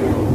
you.